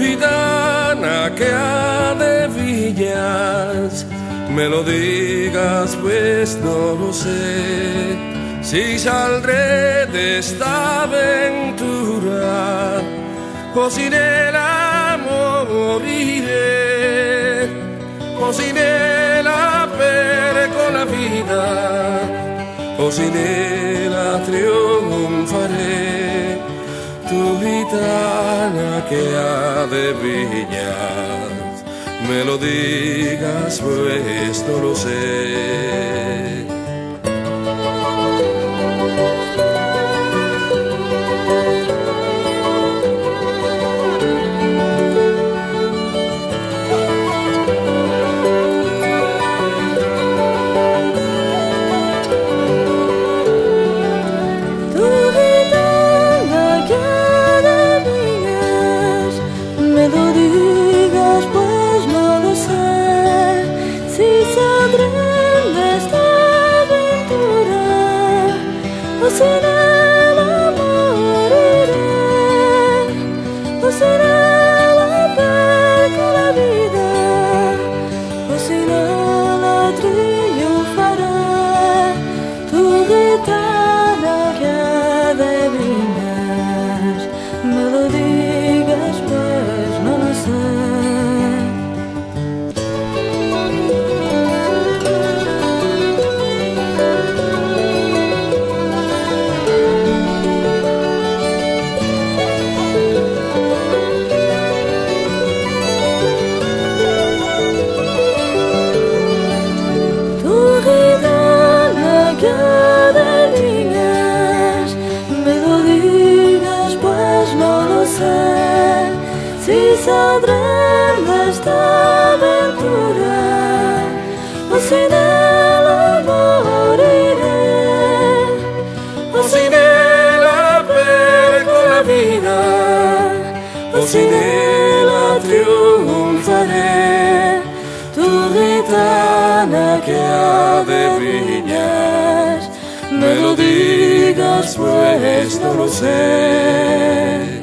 gitana que adivinas, me lo digas pues no lo sé, si saldré de esta aventura o sin el amor moriré, o sin él con la vida, o sin él triunfaré tu gitana que ha de viñas, me lo digas pues lo sé. しな si saldremos de esta aventura o sin ella moriré o sin ella perco la vida o sin ella triunfaré. Tu gitana que ha de brillar me lo digas pues no lo sé.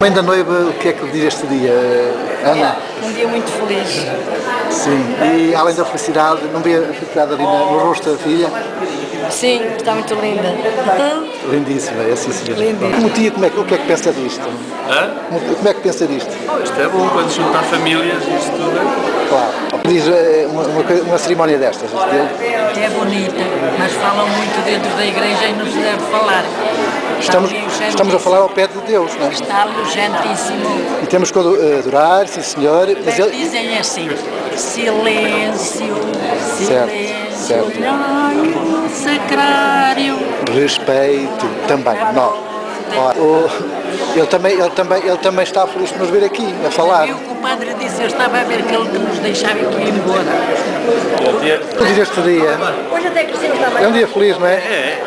Bem da noiva, o que é que lhe diz este dia, Ana? Um dia muito feliz. Sim, e além da felicidade, não vê a felicidade ali no rosto da filha? Sim, está muito linda. Lindíssima, é assim senhor. Lindíssima. Como tia, como é, que- o que é que pensa disto? Hã? Como é que pensa disto? Oh, isto é bom quando juntar famílias, isto tudo. é- Claro. Diz eh, uma, uma, uma cerimónia destas, dele, É bonita, mas falam muito dentro da igreja e não se deve falar. Estamos, estamos a falar ao pé de Deus, não é? Está ali o gentíssimo. E temos que eh, adorar, sim senhor, mas ele, dizem assim, silêncio, silêncio, certo. olho sacrário. respeito também, não. Ora, o- ele, também, ele, também, ele também está feliz por nos ver aqui, a falar. E o que o padre disse, eu estava a ver que ele nos deixava aqui embora. É o dia- O dia deste dia Hoje até Cristina está é um dia feliz, não é? É,